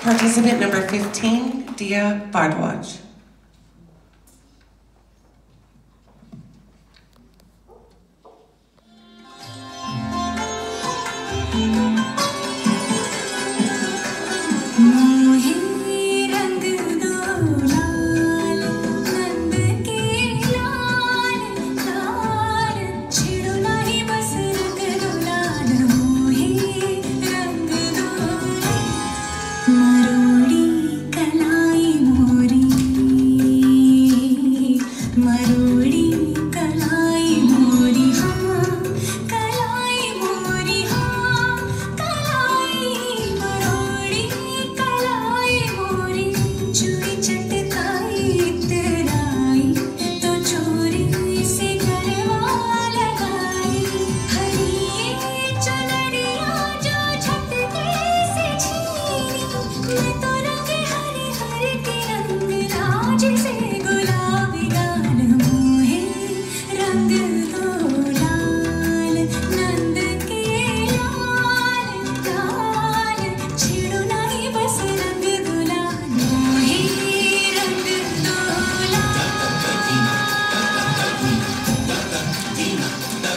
Participant number 15, Dia Bardwaj. दूरी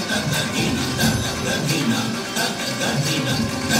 Latina, Latina, Latina, Latina,